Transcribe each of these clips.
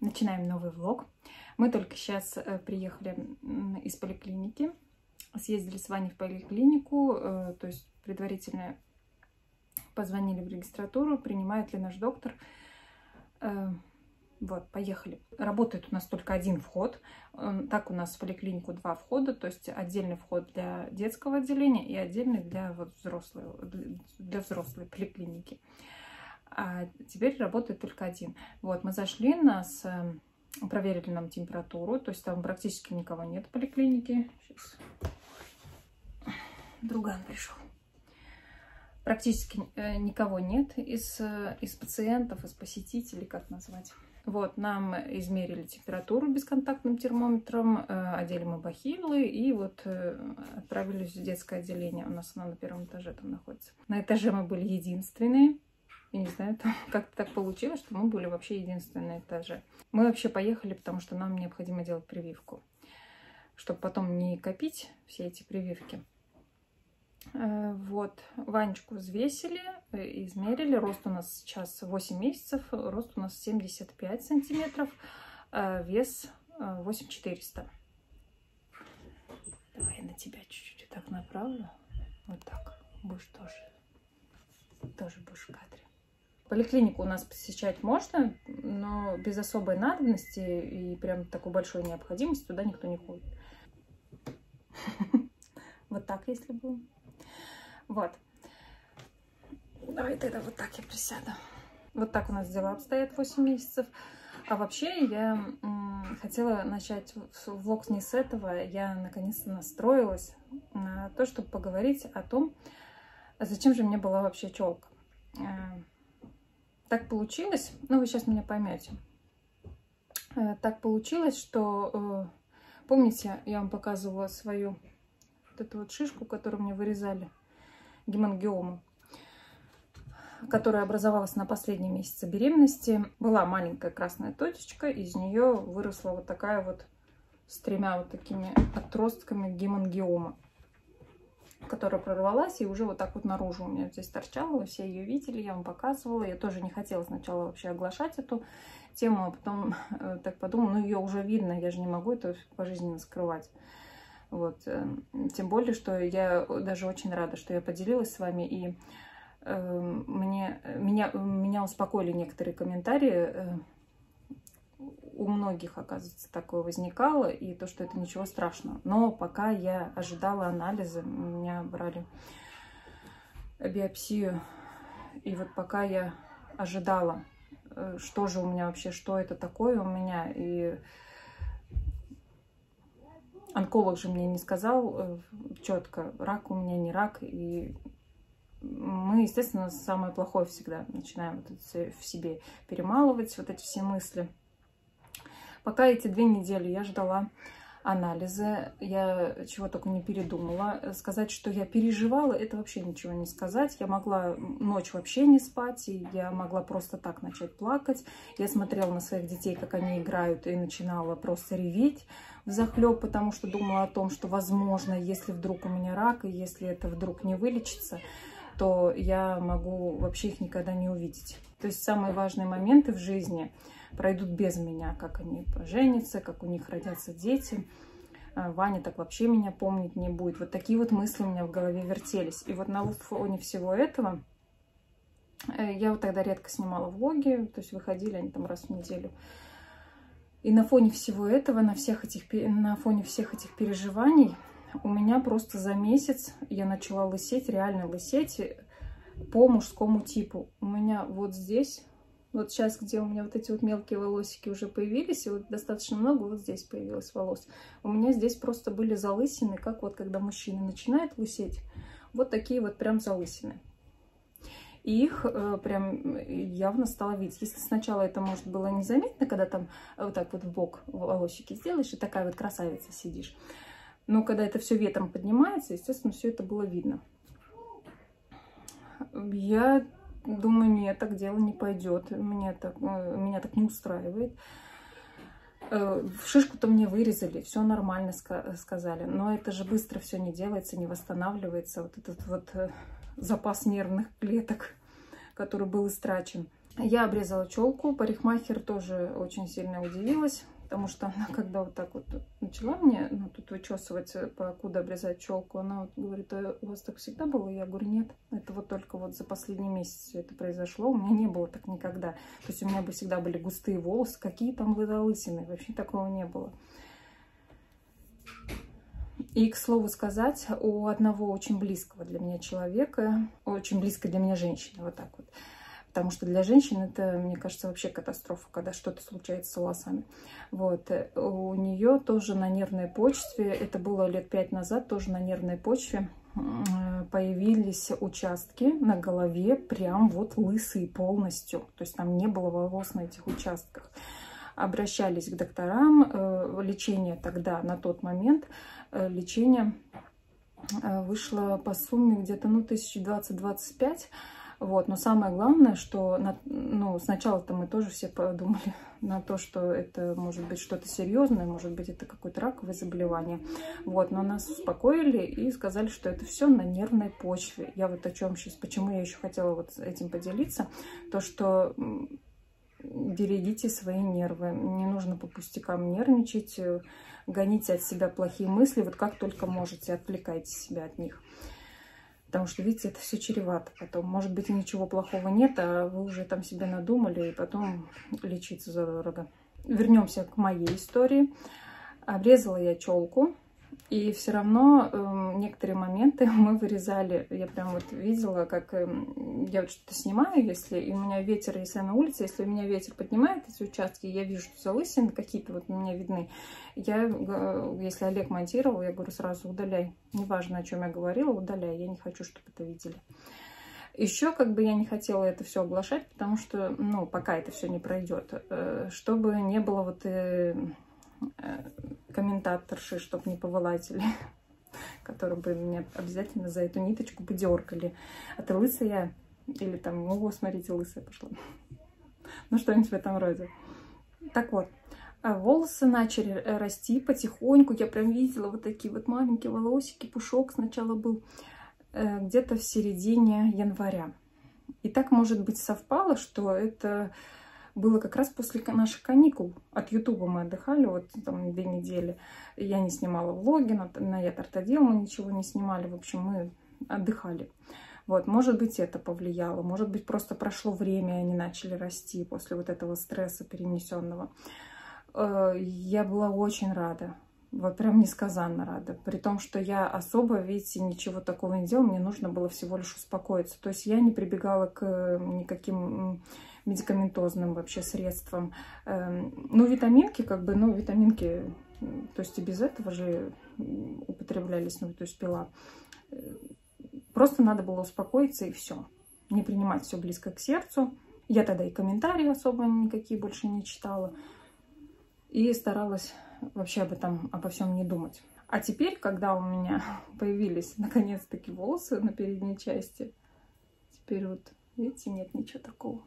Начинаем новый влог. Мы только сейчас э, приехали из поликлиники. Съездили с Ваней в поликлинику, э, то есть предварительно позвонили в регистратуру, принимает ли наш доктор. Э, вот, поехали. Работает у нас только один вход. Так у нас в поликлинику два входа, то есть отдельный вход для детского отделения и отдельный для вот взрослой, для взрослой поликлиники а теперь работает только один. Вот, мы зашли, нас э, проверили нам температуру, то есть там практически никого нет в поликлинике. Сейчас. Друган пришел. Практически э, никого нет из, э, из пациентов, из посетителей, как назвать. Вот, нам измерили температуру бесконтактным термометром, одели мы бахилы и вот отправились в детское отделение. У нас оно на первом этаже там находится. На этаже мы были единственные. Я не знаю, как-то так получилось, что мы были вообще единственные на этаже. Мы вообще поехали, потому что нам необходимо делать прививку, чтобы потом не копить все эти прививки. Э, вот, Ванечку взвесили, э, измерили. Рост у нас сейчас 8 месяцев, рост у нас 75 сантиметров, э, вес 8400. Давай я на тебя чуть-чуть так направлю. Вот так. Будешь тоже, тоже будешь в кадре. Поликлинику у нас посещать можно, но без особой надобности и прям такой большой необходимости туда никто не ходит. Вот так, если бы. Вот. Давай тогда вот так я присяду. Вот так у нас дела обстоят 8 месяцев. А вообще я хотела начать влог не с этого. Я наконец-то настроилась на то, чтобы поговорить о том, зачем же мне была вообще челка. Так получилось, ну вы сейчас меня поймете. Э, так получилось, что, э, помните, я вам показывала свою вот эту вот шишку, которую мне вырезали, гемангиому, которая образовалась на последнем месяце беременности. Была маленькая красная точечка, из нее выросла вот такая вот с тремя вот такими отростками гемангиома которая прорвалась и уже вот так вот наружу у меня здесь торчала. Вы все ее видели, я вам показывала. Я тоже не хотела сначала вообще оглашать эту тему, а потом э, так подумала, ну ее уже видно, я же не могу это пожизненно скрывать. Вот. Э, тем более, что я даже очень рада, что я поделилась с вами и э, мне, меня, меня успокоили некоторые комментарии, э, у многих, оказывается, такое возникало, и то, что это ничего страшного. Но пока я ожидала анализа, меня брали биопсию, и вот пока я ожидала, э, что же у меня вообще, что это такое у меня, и онколог же мне не сказал э, четко, рак у меня не рак, и мы, естественно, самое плохое всегда начинаем в себе перемалывать, вот эти все мысли. Пока эти две недели я ждала анализы, я чего только не передумала. Сказать, что я переживала, это вообще ничего не сказать. Я могла ночь вообще не спать, и я могла просто так начать плакать. Я смотрела на своих детей, как они играют, и начинала просто реветь в захлеб, потому что думала о том, что, возможно, если вдруг у меня рак, и если это вдруг не вылечится, то я могу вообще их никогда не увидеть. То есть самые важные моменты в жизни – пройдут без меня, как они поженятся, как у них родятся дети. А, Ваня так вообще меня помнить не будет. Вот такие вот мысли у меня в голове вертелись. И вот на фоне всего этого э, я вот тогда редко снимала влоги, то есть выходили они там раз в неделю. И на фоне всего этого, на, всех этих, на фоне всех этих переживаний, у меня просто за месяц я начала лысеть, реально лысеть по мужскому типу. У меня вот здесь вот сейчас, где у меня вот эти вот мелкие волосики уже появились, и вот достаточно много вот здесь появилось волос. У меня здесь просто были залысины, как вот когда мужчина начинает лысеть, вот такие вот прям залысины. И их э, прям явно стало видеть. Если сначала это, может, было незаметно, когда там вот так вот в бок волосики сделаешь, и такая вот красавица сидишь. Но когда это все ветром поднимается, естественно, все это было видно. Я Думаю, нет, так дело не пойдет. Меня так, э, меня так не устраивает. Э, шишку-то мне вырезали, все нормально сказали. Но это же быстро все не делается, не восстанавливается. Вот этот вот э, запас нервных клеток, который был истрачен. Я обрезала челку, парикмахер тоже очень сильно удивилась, потому что она когда вот так вот начала мне ну, тут вычесывать, э, покуда обрезать челку, она вот говорит, а у вас так всегда было? Я говорю, нет, это вот только вот за последний месяц это произошло, у меня не было так никогда. То есть у меня бы всегда были густые волосы, какие там лысины, вообще такого не было. И, к слову сказать, у одного очень близкого для меня человека, очень близкой для меня женщины, вот так вот, потому что для женщин это, мне кажется, вообще катастрофа, когда что-то случается с волосами. Вот. У нее тоже на нервной почве, это было лет пять назад, тоже на нервной почве появились участки на голове, прям вот лысые полностью. То есть там не было волос на этих участках. Обращались к докторам. Э, лечение тогда, на тот момент, э, лечение э, вышло по сумме где-то ну, 1020-25 вот. Но самое главное, что на, ну, сначала-то мы тоже все подумали на то, что это может быть что-то серьезное, может быть это какое-то раковое заболевание. Вот. Но нас успокоили и сказали, что это все на нервной почве. Я вот о чем сейчас, почему я еще хотела вот этим поделиться, то что берегите свои нервы. Не нужно по пустякам нервничать, э, гоните от себя плохие мысли, вот как только можете, отвлекайте себя от них. Потому что, видите, это все чревато потом. Может быть, ничего плохого нет, а вы уже там себе надумали, и потом лечиться задорого. Вернемся к моей истории. Обрезала я челку. И все равно э, некоторые моменты мы вырезали. Я прям вот видела, как э, я вот что-то снимаю, если и у меня ветер, если на улице, если у меня ветер поднимает эти участки, я вижу, что залысины какие-то вот у меня видны. Я, э, если Олег монтировал, я говорю, сразу удаляй. Неважно, о чем я говорила, удаляй. Я не хочу, чтобы это видели. Еще как бы я не хотела это все оглашать, потому что, ну, пока это все не пройдет, э, чтобы не было вот... Э, Э, комментаторши, чтобы не повылазили, которые бы меня обязательно за эту ниточку бы дергали. А ты лысая? Или там, ого, смотрите, лысая пошла. Ну, что-нибудь в этом роде. Так вот, а волосы начали расти потихоньку. Я прям видела вот такие вот маленькие волосики. Пушок сначала был э, где-то в середине января. И так, может быть, совпало, что это было как раз после наших каникул. От Ютуба мы отдыхали вот там две недели. Я не снимала влоги, на, на Я Тартодел мы ничего не снимали. В общем, мы отдыхали. Вот, может быть, это повлияло. Может быть, просто прошло время, и они начали расти после вот этого стресса перенесенного. Э, я была очень рада. Вот прям несказанно рада. При том, что я особо, видите, ничего такого не делала. Мне нужно было всего лишь успокоиться. То есть я не прибегала к никаким медикаментозным вообще средством. Эм, ну, витаминки, как бы, ну, витаминки, то есть и без этого же употреблялись, ну, то есть пила. Просто надо было успокоиться и все. Не принимать все близко к сердцу. Я тогда и комментарии особо никакие больше не читала. И старалась вообще об этом, обо всем не думать. А теперь, когда у меня появились наконец-таки волосы на передней части, теперь вот, видите, нет ничего такого.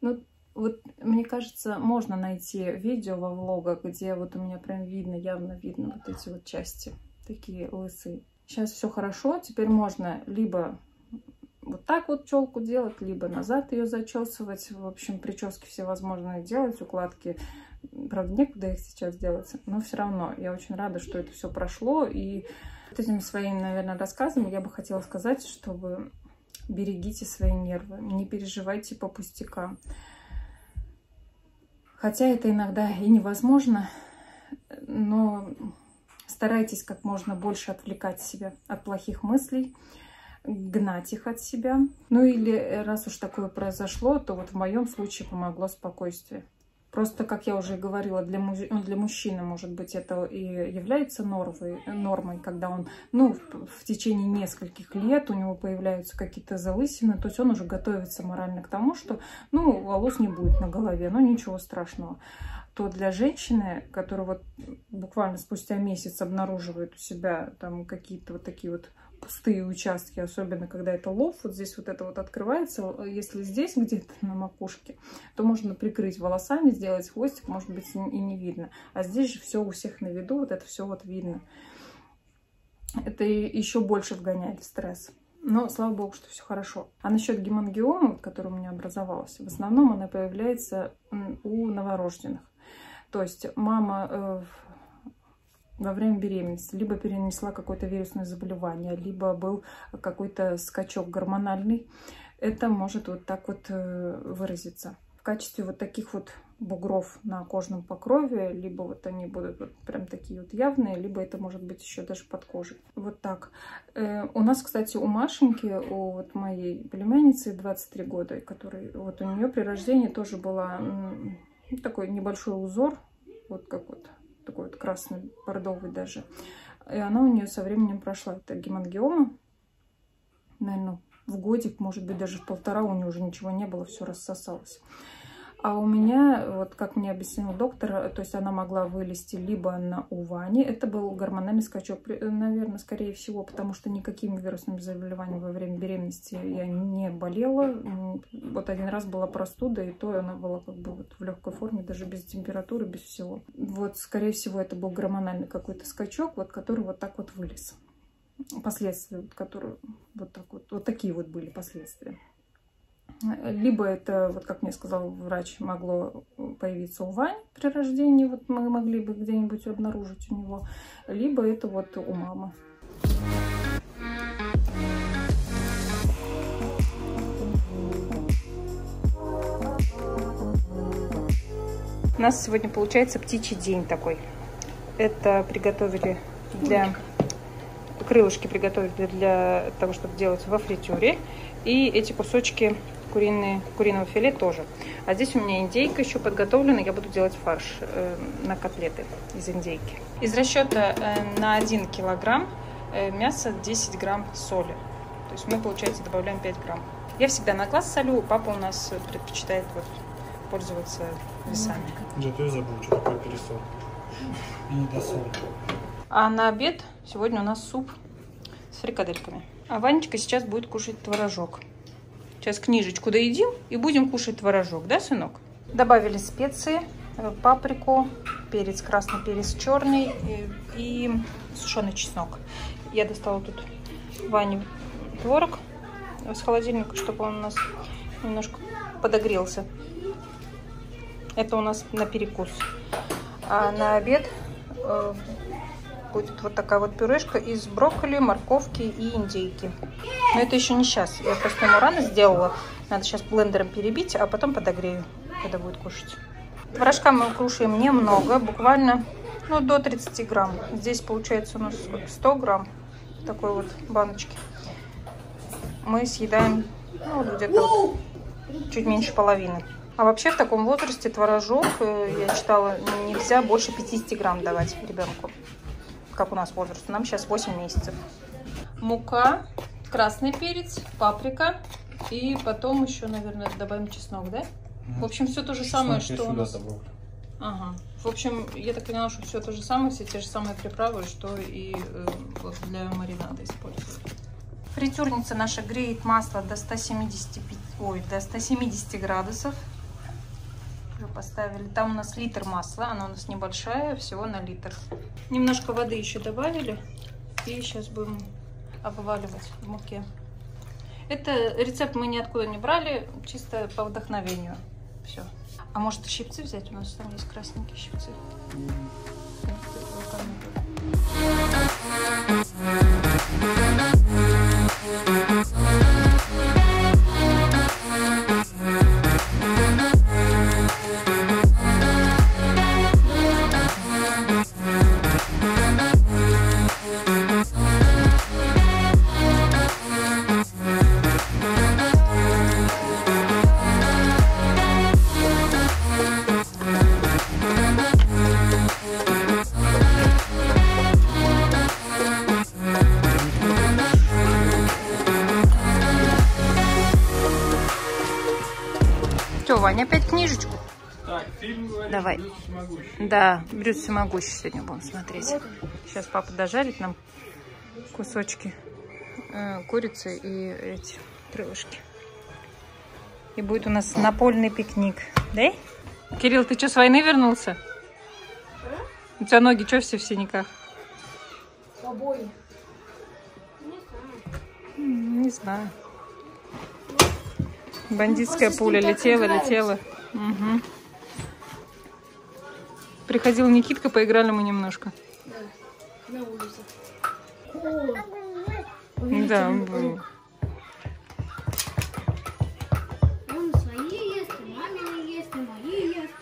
Ну, вот мне кажется, можно найти видео во влогах, где вот у меня прям видно, явно видно вот эти вот части, такие лысые. Сейчас все хорошо, теперь можно либо вот так вот челку делать, либо назад ее зачесывать. В общем, прически все возможные делать, укладки. Правда, некуда их сейчас делать, но все равно я очень рада, что это все прошло. И вот этим своим, наверное, рассказом я бы хотела сказать, чтобы берегите свои нервы, не переживайте по пустякам. Хотя это иногда и невозможно, но старайтесь как можно больше отвлекать себя от плохих мыслей, гнать их от себя. Ну или раз уж такое произошло, то вот в моем случае помогло спокойствие. Просто, как я уже говорила, для, му ну, для мужчины, может быть, это и является нормой, нормой когда он, ну, в, в течение нескольких лет у него появляются какие-то залысины, то есть он уже готовится морально к тому, что, ну, волос не будет на голове, но ничего страшного. То для женщины, которая вот буквально спустя месяц обнаруживает у себя там какие-то вот такие вот пустые участки, особенно когда это лов, вот здесь вот это вот открывается, если здесь где-то на макушке, то можно прикрыть волосами, сделать хвостик, может быть и не видно. А здесь же все у всех на виду, вот это все вот видно. Это еще больше вгоняет в стресс. Но, слава богу, что все хорошо. А насчет гемангиомы, которая у меня образовалась, в основном она появляется у новорожденных. То есть мама э, во время беременности либо перенесла какое-то вирусное заболевание, либо был какой-то скачок гормональный. Это может вот так вот э, выразиться. В качестве вот таких вот бугров на кожном покрове, либо вот они будут вот прям такие вот явные, либо это может быть еще даже под кожей. Вот так. Э, у нас, кстати, у Машеньки, у вот моей племянницы 23 года, который вот у нее при рождении тоже была такой небольшой узор, вот как вот такой вот красный, бордовый даже. И она у нее со временем прошла. Это гемангиома. Наверное, в годик, может быть, даже в полтора у нее уже ничего не было, все рассосалось. А у меня, вот как мне объяснил доктор, то есть она могла вылезти либо на Уване, это был гормональный скачок, наверное, скорее всего, потому что никакими вирусными заболеваниями во время беременности я не болела. Вот один раз была простуда, и то она была как бы вот в легкой форме, даже без температуры, без всего. Вот, скорее всего, это был гормональный какой-то скачок, вот который вот так вот вылез. Последствия, которые вот так вот, вот такие вот были последствия. Либо это, вот как мне сказал врач, могло появиться у Вани при рождении, вот мы могли бы где-нибудь обнаружить у него, либо это вот у мамы. У нас сегодня получается птичий день такой. Это приготовили для... Крылышки приготовили для того, чтобы делать во фритюре. И эти кусочки куриные, куриного филе тоже. А здесь у меня индейка еще подготовлена. Я буду делать фарш э, на котлеты из индейки. Из расчета э, на 1 килограмм э, мяса 10 грамм соли. То есть мы, получается, добавляем 5 грамм. Я всегда на глаз солю. Папа у нас предпочитает вот пользоваться весами. Зато я забыл, что такое пересол. И не досол. А на обед сегодня у нас суп с фрикадельками. А Ванечка сейчас будет кушать творожок. Сейчас книжечку доедим и будем кушать творожок, да, сынок? Добавили специи, э, паприку, перец красный, перец черный и, и сушеный чеснок. Я достала тут Ване творог с холодильника, чтобы он у нас немножко подогрелся. Это у нас на перекус. А на обед э, будет вот такая вот пюрешка из брокколи, морковки и индейки. Но это еще не сейчас. Я просто ему рано сделала. Надо сейчас блендером перебить, а потом подогрею, когда будет кушать. Творожка мы кушаем немного, буквально ну, до 30 грамм. Здесь получается у нас 100 грамм такой вот баночки. Мы съедаем ну, где-то чуть меньше половины. А вообще в таком возрасте творожок, э, я читала, нельзя больше 50 грамм давать ребенку как у нас возраст. Нам сейчас 8 месяцев. Мука, красный перец, паприка. И потом еще, наверное, добавим чеснок, да? В общем, все то же чеснок самое, что у нас... Добавлю. Ага. В общем, я так поняла, что все то же самое, все те же самые приправы, что и э, вот для маринада использую. Фритюрница наша греет масло до 175, ой, до 170 градусов уже поставили. Там у нас литр масла, она у нас небольшая, всего на литр. Немножко воды еще добавили. И сейчас будем обваливать в муке. Это рецепт мы ниоткуда не брали, чисто по вдохновению. Все. А может щипцы взять? У нас там есть красненькие щипцы. Ваня, Давай. Брюс Всемогущий. Да, Брюс Всемогущий сегодня будем смотреть. Сейчас папа дожарит нам кусочки э, курицы и эти крылышки. И будет у нас напольный пикник. Да? Кирилл, ты что, с войны вернулся? У тебя ноги что все в синяках? Побои. Не знаю. Бандитская пуля летела, летела. Мгм. Приходил Никитка, поиграли мы немножко. На улице. О, Да, увеличенный был. Вон свои есть, и мамины есть, и мои есть.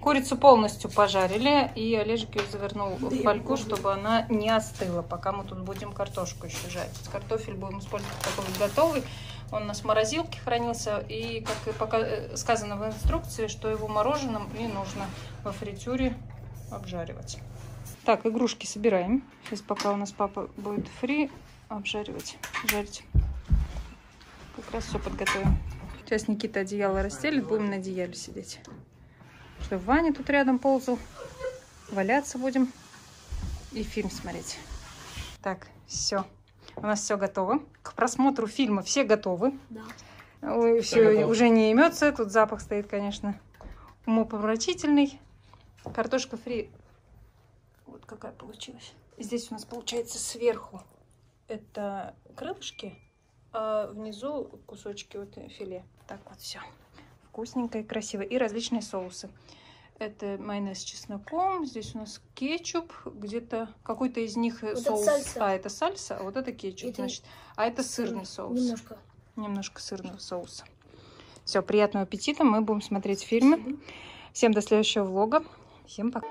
Курицу полностью пожарили, и Олежек ее завернул в фольгу, чтобы она не остыла, пока мы тут будем картошку еще жарить. Картофель будем использовать такой готовый. Он у нас в морозилке хранился, и, как и пока э, сказано в инструкции, что его мороженым и нужно во фритюре обжаривать. Так, игрушки собираем. Сейчас пока у нас папа будет фри, обжаривать, жарить. Как раз все подготовим. Сейчас Никита одеяло расстелит, будем на одеяле сидеть. Что Ваня тут рядом ползал. Валяться будем и фильм смотреть. Так, все. У нас все готово. К просмотру фильма все готовы. Да. Ой, все готово. уже не имется. Тут запах стоит, конечно, умопомрачительный. Картошка фри. Вот какая получилась. Здесь у нас получается сверху это крылышки, а внизу кусочки вот филе. Так вот все. Вкусненько и красиво. И различные соусы. Это майонез с чесноком. Здесь у нас кетчуп. Где-то какой-то из них э, Вот это соус. сальса. А, это сальса, а вот это кетчуп, Это значит. А это сырный соус Немножко. немножко сырного соуса. Все, приятного аппетита. Мы будем смотреть фильмы. Всем до следующего влога. Всем пока.